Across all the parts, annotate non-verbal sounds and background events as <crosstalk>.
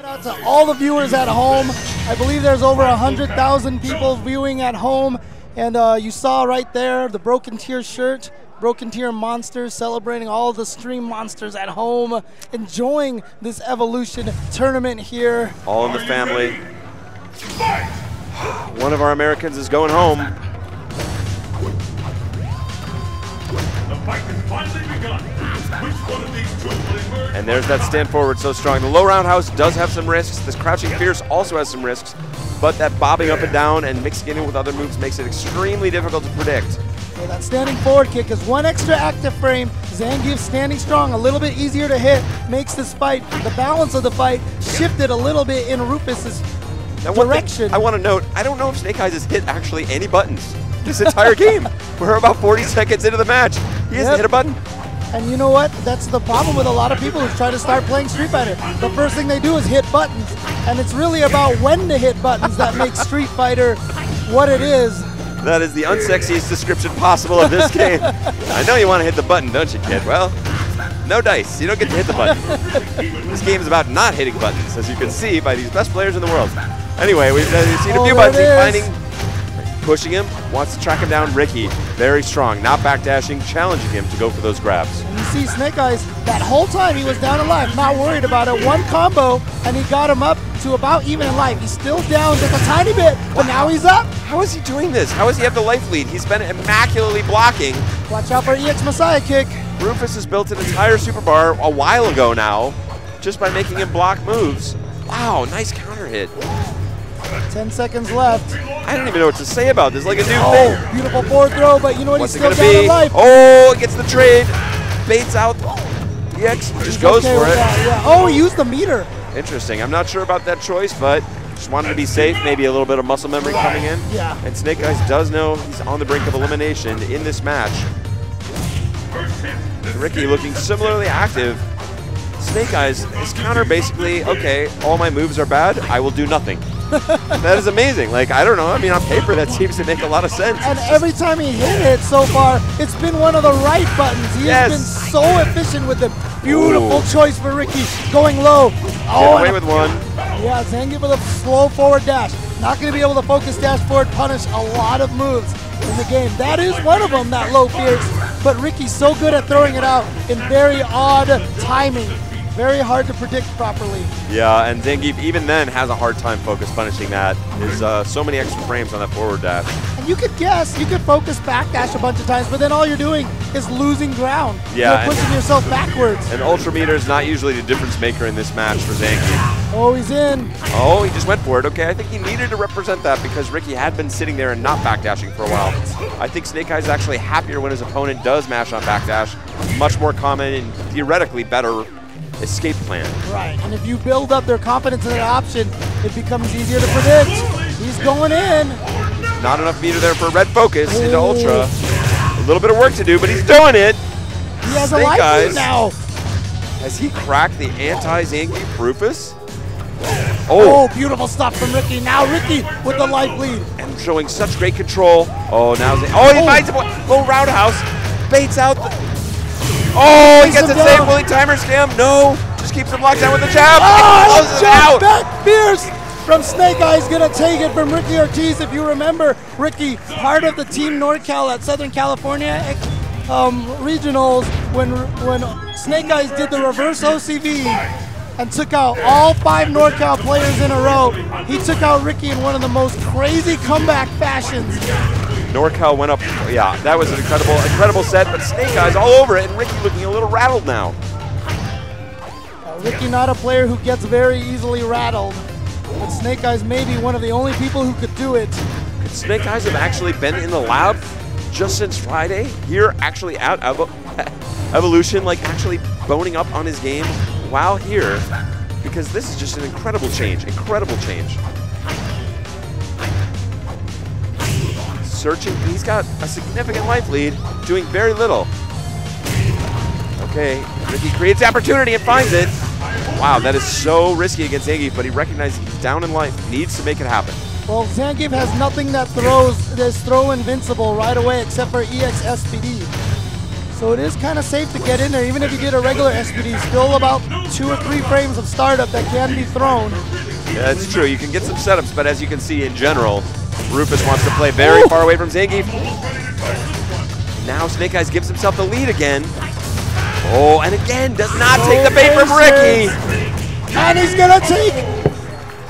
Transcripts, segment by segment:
Shout out to all the viewers at home. I believe there's over 100,000 people viewing at home. And uh, you saw right there the Broken Tier shirt, Broken Tier Monsters celebrating all the stream monsters at home, enjoying this Evolution tournament here. All in the family. One of our Americans is going home. And there's that stand forward so strong. The low roundhouse does have some risks. This crouching fierce also has some risks. But that bobbing up and down and mixing it in with other moves makes it extremely difficult to predict. That standing forward kick is one extra active frame. Zangief standing strong, a little bit easier to hit, makes this fight, the balance of the fight, shifted a little bit in Rufus's Now, direction. I want to note, I don't know if SnakeEyez has hit actually any buttons this entire game. <laughs> We're about 40 seconds into the match. He hasn't Yep. hit a button. And you know what? That's the problem with a lot of people who try to start playing Street Fighter. The first thing they do is hit buttons. And it's really about when to hit buttons that makes Street Fighter what it is. That is the unsexiest description possible of this game. <laughs> I know you want to hit the button, don't you, kid? Well, no dice. You don't get to hit the button. <laughs> this game is about not hitting buttons, as you can see by these best players in the world. Anyway, we've uh, seen a Oh, few there buttons. He's finding, pushing him, wants to track him down. Ricky, very strong, not backdashing, challenging him to go for those grabs. And you see SnakeEyez, that whole time he was down in life, not worried about it. One combo, and he got him up to about even in life. He's still down just a tiny bit, but now he's up. How is he doing this? How does he have the life lead? He's been immaculately blocking. Watch out for EX Messiah kick. Rufus has built an entire super bar a while ago now, just by making him block moves. Wow, nice counter hit. 10 seconds left. I don't even know what to say about this. Like a new Oh, thing. beautiful forward throw, but you know what? What's he's still down be? life. Oh, it gets the trade. Baits out. EX just He's goes okay for it. that, yeah. Oh, he used the meter. Interesting. I'm not sure about that choice, but just wanted to be safe. Maybe a little bit of muscle memory coming in. Yeah. And SnakeEyez does know he's on the brink of elimination in this match. Ricky looking similarly active. SnakeEyez, his counter basically, okay, all my moves are bad, I will do nothing. <laughs> that is amazing. Like, I don't know. I mean, on paper, that seems to make a lot of sense. And every time he hit it so far, it's been one of the right buttons. He Yes. has been so efficient with it. Beautiful Ooh. choice for Ricky. Going low. Get Oh, away and with one. Yeah, Zangief with a slow forward dash. Not going to be able to focus dash forward, punish a lot of moves in the game. That is one of them, that low fierce. But Ricky's so good at throwing it out in very odd timing. Very hard to predict properly. Yeah, and Zangief even then has a hard time focus punishing that. There's uh, so many extra frames on that forward dash. And you could guess, you could focus backdash a bunch of times, but then all you're doing is losing ground. Yeah, You're pushing yourself backwards. And Ultra Meter is not usually the difference maker in this match for Zangief. Oh, he's in. Oh, he just went for it. Okay, I think he needed to represent that because Ricky had been sitting there and not backdashing for a while. I think SnakeEyez is actually happier when his opponent does mash on backdash. Much more common and theoretically better escape plan. Right, and if you build up their confidence in that option, it becomes easier to predict. He's going in. Not enough meter there for red focus into oh. Ultra. A little bit of work to do, but he's doing it. He has a life now. Has he cracked the anti-Zangief Rufus? Oh, beautiful stuff from Ricky. Now Ricky with the life lead. and showing such great control. Oh, now oh, he Oh. finds a low roundhouse, baits out. The, oh, he gets a save down. willing timer scam. No, just keeps him locked down with the jab. Oh, Closes jump out. back fierce from SnakeEyez. Gonna take it from Ricky Ortiz. If you remember, Ricky, part of the Team NorCal at Southern California um, regionals when when SnakeEyez did the reverse OCV and took out all five NorCal players in a row. He took out Ricky in one of the most crazy comeback fashions. NorCal went up. Yeah, that was an incredible, incredible set. But SnakeEyez all over it, and Ricky looking a little rattled now. Uh, Ricky not a player who gets very easily rattled, but SnakeEyez may be one of the only people who could do it. Could SnakeEyez have actually been in the lab just since Friday? Here, actually at Evo- <laughs> Evolution, like actually boning up on his game while here, because this is just an incredible change. Incredible change. Searching, he's got a significant life lead, doing very little. Okay, Ricky creates opportunity and finds it. Wow, that is so risky against Zangief, but he recognizes he's down in life, needs to make it happen. Well, Zangief has nothing that throws that's throw invincible right away except for EX SPD. So it is kind of safe to get in there, even if you did a regular SPD. Still about two or three frames of startup that can be thrown. Yeah, it's true. You can get some setups, but as you can see in general, Rufus wants to play very Ooh. far away from Zangief. Now SnakeEyez gives himself the lead again. Oh, and again does not take the bait from Ricky. And he's gonna take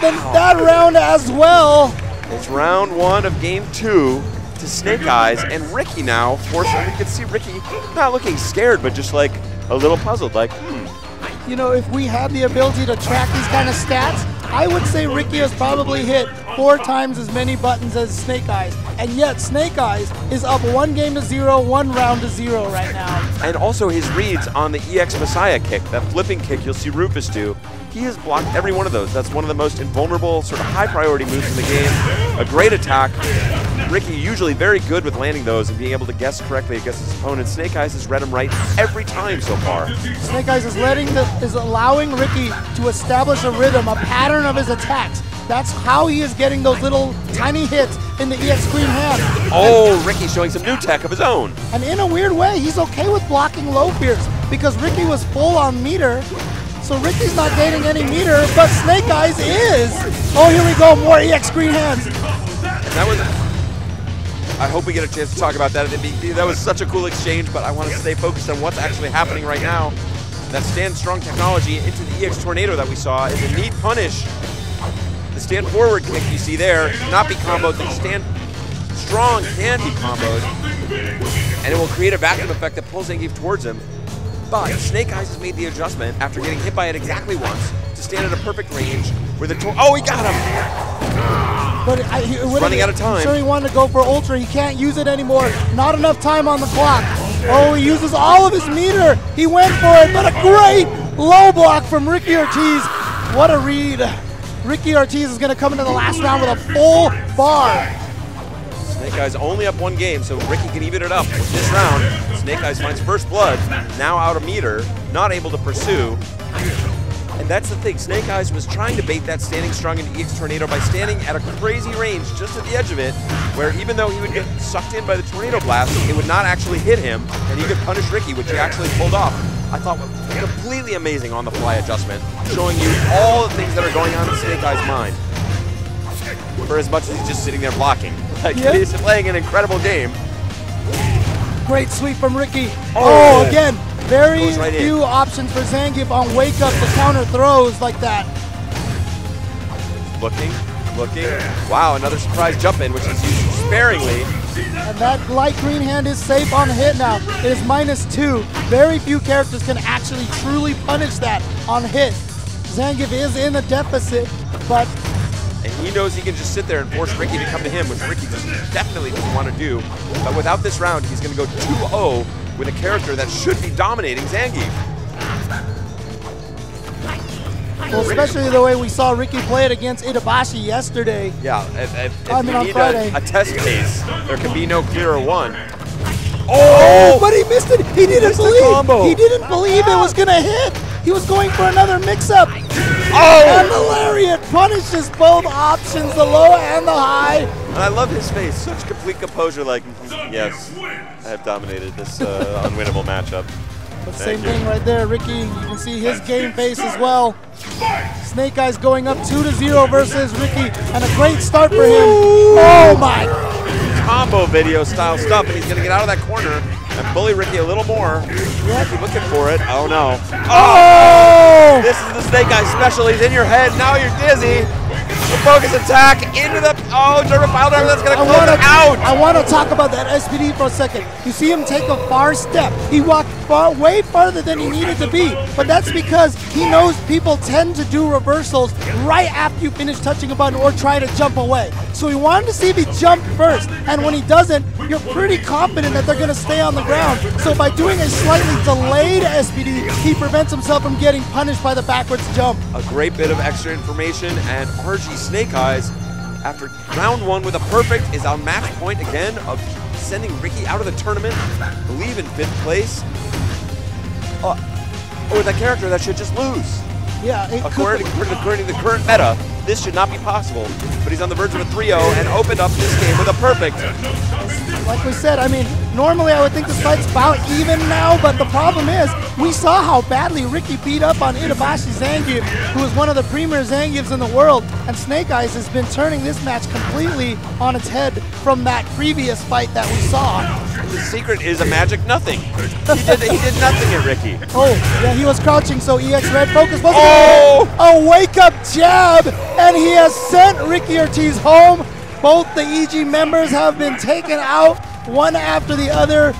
the, that round as well. It's round one of game two to SnakeEyez, and Ricky now Fortunately, we can see Ricky not looking scared, but just like a little puzzled, like, hmm, You know, if we had the ability to track these kind of stats, I would say Ricky has probably hit four times as many buttons as SnakeEyez. And yet SnakeEyez is up one game to zero, one round to zero right now. And also his reads on the EX Messiah kick, that flipping kick you'll see Rufus do. He has blocked every one of those. That's one of the most invulnerable, sort of high priority moves in the game. A great attack. Ricky usually very good with landing those and being able to guess correctly against his opponent. SnakeEyez has read him right every time so far. SnakeEyez is letting the is allowing Ricky to establish a rhythm, a pattern of his attacks. That's how he is getting those little tiny hits in the EX Green hand. Oh, Ricky's showing some new tech of his own. And in a weird way, he's okay with blocking low fierce because Ricky was full on meter. So Ricky's not gaining any meter, but SnakeEyez is. Oh, here we go, more EX Green hands. And that was. I hope we get a chance to talk about that. It'd be- That was such a cool exchange, but I want to stay focused on what's actually happening right now. That stand strong technology into the EX Tornado that we saw is a neat punish. The stand forward kick you see there cannot be comboed. The stand strong can be comboed, and it will create a vacuum effect that pulls Zangief towards him. But SnakeEyez has made the adjustment after getting hit by it exactly once to stand at a perfect range where the tor- oh he got him. But I, he, running he- out of time. I'm sure he wanted to go for Ultra. He can't use it anymore. Not enough time on the clock. Oh, he uses all of his meter. He went for it, but a great low block from Ricky Ortiz. What a read. Ricky Ortiz is going to come into the last round with a full bar. SnakeEyez only up one game, so Ricky can even it up With this round. SnakeEyez finds first blood, now out of meter, not able to pursue. And that's the thing, SnakeEyez was trying to bait that standing strong into EX Tornado by standing at a crazy range just at the edge of it, where even though he would get sucked in by the Tornado Blast, it would not actually hit him, and he could punish Ricky, which he actually pulled off. I thought was completely amazing on the fly adjustment, showing you all the things that are going on in SnakeEyez' mind. For as much as he's just sitting there blocking. <laughs> Like, Yeah. he's playing an incredible game. Great sweep from Ricky. Oh. Oh, again, very right in. few options for Zangief on wake up The counter throws like that. Looking, looking. Wow, another surprise jump in, which is used sparingly. And that light green hand is safe on hit now. It is minus two. Very few characters can actually truly punish that on hit. Zangief is in a deficit, but And he knows he can just sit there and force Ricky to come to him, which Ricky definitely doesn't want to do. But without this round, he's going to go 2-0 with a character that should be dominating Zangief. Well, especially the way we saw Ricky play it against Itabashi yesterday. Yeah, if, if, if I mean, you on need Friday. a, a test case, there can be no clearer one. Oh, but he missed it. He didn't believe. He didn't believe it was gonna hit. He was going for another mix-up. Oh! And the lariat punishes both options, the low and the high. And I love his face, such complete composure, like, "Mhm, yes, I have dominated this uh, unwinnable matchup. But Thank same you. thing right there, Ricky. You can see his game face as well. SnakeEyez going up two to zero versus Ricky, and a great start for him. Oh my! combo video style stuff, and he's gonna get out of that corner and bully Ricky a little more. Ricky looking for it. Oh no. Oh! oh! This is the SnakeEyez special. He's in your head. Now you're dizzy. The focus attack into the oh German pile driver. That's gonna I close it to out. I want to talk about that SPD for a second. You see him take a far step. He walked far, way farther than he needed to be, but that's because he knows people tend to do reversals right after you finish touching a button or try to jump away. So he wanted to see if he jumped first, and when he doesn't, you're pretty confident that they're going to stay on the ground. So by doing a slightly delayed SPD, he prevents himself from getting punished by the backwards jump. A great bit of extra information, and RG SnakeEyez, after round one with a perfect, is on match point again of sending Ricky out of the tournament. I believe in fifth place. Uh, with a character that should just lose. Yeah, According, according to the current meta, this should not be possible. But he's on the verge of a 3-0 and opened up this game with a perfect. Like we said, I mean, normally I would think this fight's about even now, but the problem is we saw how badly Ricky beat up on Itabashi Zangief, who is one of the premier Zangiefs in the world, and SnakeEyez has been turning this match completely on its head from that previous fight that we saw. The secret is a magic nothing. He did, he did nothing at Ricky. Oh, yeah, he was crouching, so EX Red focus was Oh! a wake up jab, and he has sent Ricky Ortiz home. Both the EG members have been taken out, one after the other.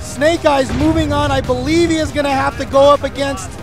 SnakeEyez moving on. I believe he is going to have to go up against